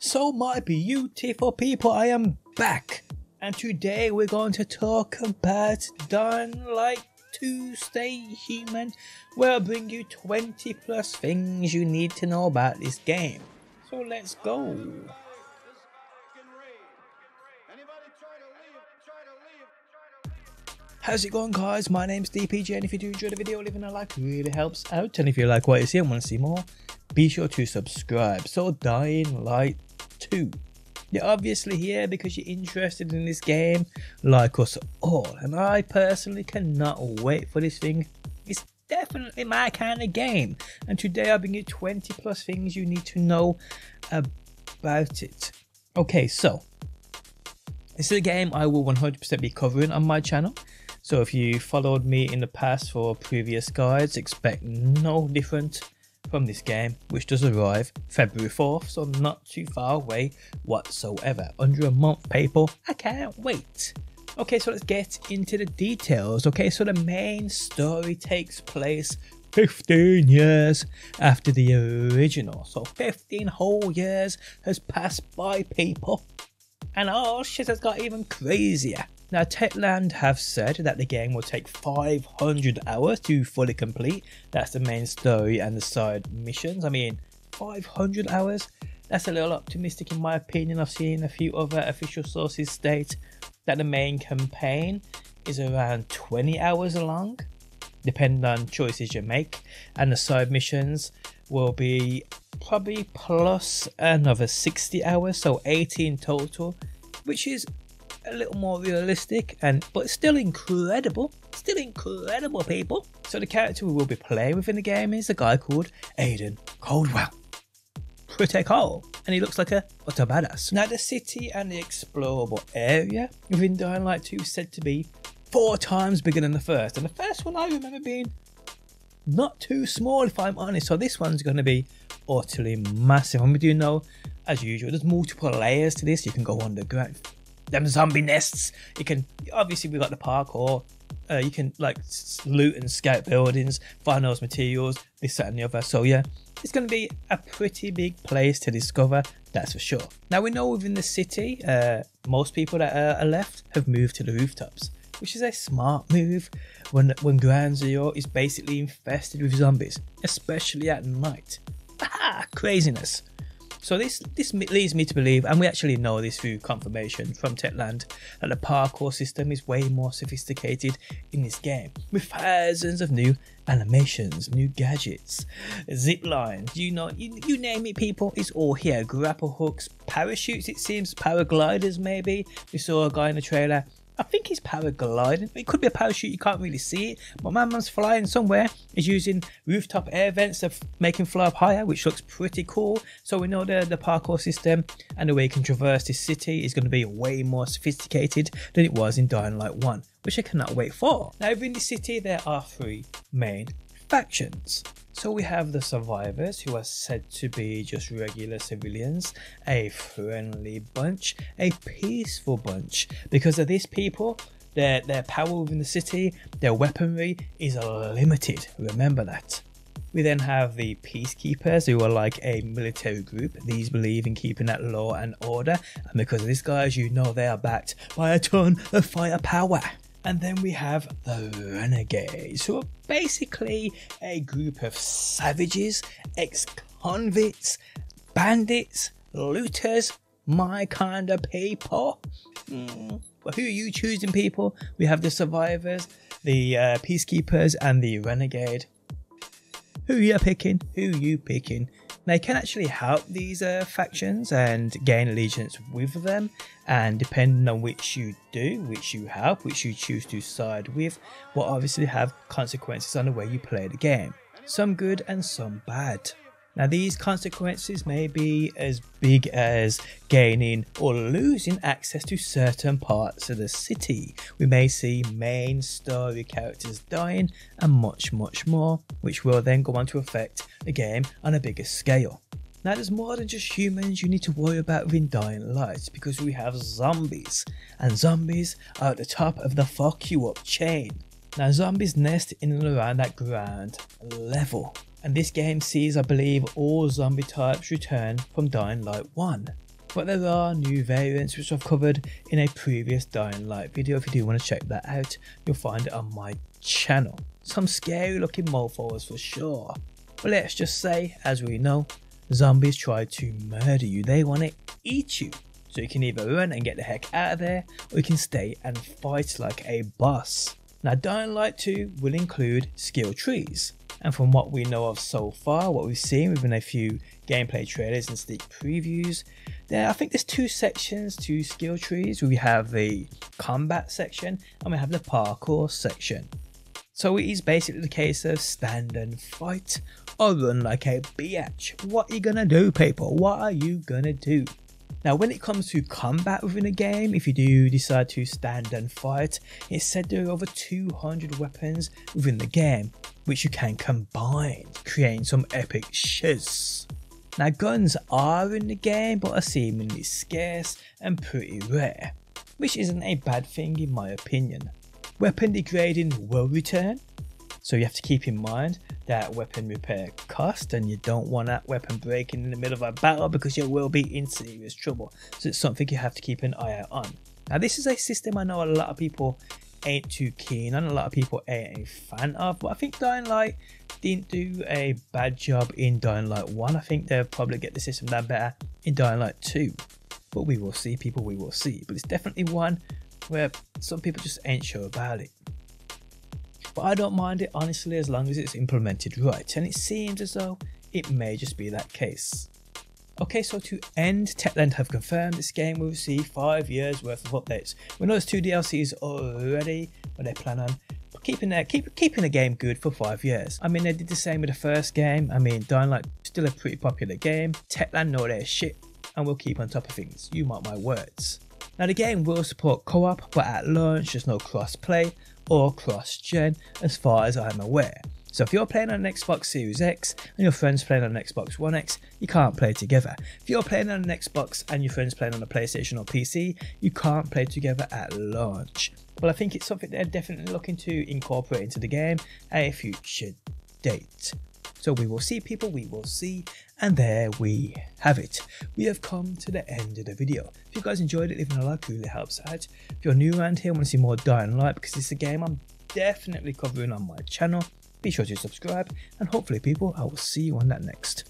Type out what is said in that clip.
So my beautiful people, I am back. And today we're going to talk about Dying Light 2 Stay Human, where I bring you 20 plus things you need to know about this game. So let's go. How's it going guys? My name's DPJ and if you do enjoy the video, leaving a like really helps out. And if you like what you see and want to see more, be sure to subscribe. So Dying Light 2. You're obviously here because you're interested in this game like us all. And I personally cannot wait for this thing. It's definitely my kind of game. And today I'll bring you 20 plus things you need to know about it. Okay, so this is a game I will 100% be covering on my channel. So if you followed me in the past for previous guides, expect no different from this game, which does arrive February 4th, so not too far away whatsoever. Under a month, people. I can't wait. Okay, so let's get into the details. Okay, so the main story takes place 15 years after the original. So 15 whole years has passed by, people. And oh shit has got even crazier. Now, Techland have said that the game will take 500 hours to fully complete. That's the main story and the side missions. I mean, 500 hours? That's a little optimistic in my opinion. I've seen a few other official sources state that the main campaign is around 20 hours long, depending on choices you make, and the side missions will be probably plus another 60 hours, so 18 total, which is a little more realistic and but still incredible still incredible people. So the character we will be playing with in the game is a guy called Aiden Caldwell. Pretty cool. And he looks like a utter badass. Now the city and the explorable area within Dying Light 2 is said to be four times bigger than the first. And the first one I remember being not too small if I'm honest. So this one's going to be utterly massive. And we do know as usual there's multiple layers to this. You can go underground them zombie nests. You can obviously we got the parkour. Uh, you can like loot and scout buildings, find those materials, this, that, and the other. So yeah, it's going to be a pretty big place to discover. That's for sure. Now we know within the city, uh, most people that are left have moved to the rooftops, which is a smart move when when Ground Zero is basically infested with zombies, especially at night. Ah, craziness. So this this leads me to believe, and we actually know this through confirmation from Techland, that the parkour system is way more sophisticated in this game, with thousands of new animations, new gadgets, zip lines, you know, you, you name it, people, it's all here. Grapple hooks, parachutes, it seems, paragliders, maybe. We saw a guy in the trailer I think he's paragliding. It could be a parachute, you can't really see it. But my man's flying somewhere. He's using rooftop air vents to make him fly up higher, which looks pretty cool. So we know the, the parkour system and the way he can traverse this city is going to be way more sophisticated than it was in Dying Light 1, which I cannot wait for. Now, within the city, there are three main factions. So we have the survivors who are said to be just regular civilians, a friendly bunch, a peaceful bunch. Because of these people, their, their power within the city, their weaponry is limited. Remember that. We then have the peacekeepers who are like a military group. These believe in keeping that law and order, and because of this, guys, you know they are backed by a ton of firepower. And then we have the Renegades, who are basically a group of savages, ex convicts, bandits, looters, my kind of people. Mm. Well, who are you choosing, people? We have the survivors, the uh, peacekeepers, and the renegade. Who you picking? Who you picking? They can actually help these uh, factions and gain allegiance with them, and depending on which you do, which you help, which you choose to side with, will obviously have consequences on the way you play the game. Some good and some bad. Now, these consequences may be as big as gaining or losing access to certain parts of the city. We may see main story characters dying and much, much more, which will then go on to affect the game on a bigger scale. Now, there's more than just humans you need to worry about within Dying Light because we have zombies, and zombies are at the top of the fuck you up chain. Now, zombies nest in and around that ground level and this game sees, I believe, all zombie types return from Dying Light 1. but there are new variants which I've covered in a previous Dying Light video. If you do want to check that out, you'll find it on my channel. Some scary looking mofos for sure. But let's just say, as we know, zombies try to murder you. They want to eat you. So you can either run and get the heck out of there, or you can stay and fight like a boss. Now Dying Light 2 will include skill trees. And from what we know of so far, what we've seen within a few gameplay trailers and sneak previews, there I think there's two sections to skill trees. We have the combat section and we have the parkour section. So it is basically the case of stand and fight or run like a biatch. What are you gonna do people? What are you gonna do? Now when it comes to combat within a game, if you do decide to stand and fight, it's said there are over 200 weapons within the game, which you can combine, creating some epic shiz. Now guns are in the game but are seemingly scarce and pretty rare, which isn't a bad thing in my opinion. Weapon degrading will return, so you have to keep in mind that weapon repair cost and you don't want that weapon breaking in the middle of a battle because you will be in serious trouble. So it's something you have to keep an eye out on. Now this is a system I know a lot of people ain't too keen on, a lot of people ain't a fan of, but I think Dying Light didn't do a bad job in Dying Light 1. I think they'll probably get the system done better in Dying Light 2. But we will see, people, we will see. But it's definitely one where some people just ain't sure about it but I don't mind it honestly as long as it's implemented right, and it seems as though it may just be that case. Okay, so to end, Techland have confirmed this game will receive 5 years worth of updates. We know there's 2 DLCs already, but they plan on keeping their, keep, keeping the game good for 5 years. I mean, they did the same with the first game. I mean, Dying Light still a pretty popular game. Techland know their shit, and we'll keep on top of things. You mark my words. Now the game will support co-op, but at launch there's no cross-play or cross-gen as far as I'm aware. So if you're playing on an Xbox Series X and your friend's playing on an Xbox One X, you can't play together. If you're playing on an Xbox and your friend's playing on a PlayStation or PC, you can't play together at launch. But I think it's something they're definitely looking to incorporate into the game at a future date. So we will see people, we will see, and there we have it. We have come to the end of the video. If you guys enjoyed it, leaving a like really helps out. If you're new around here and want to see more Dying Light, because it's a game I'm definitely covering on my channel, be sure to subscribe, and hopefully people, I will see you on that next.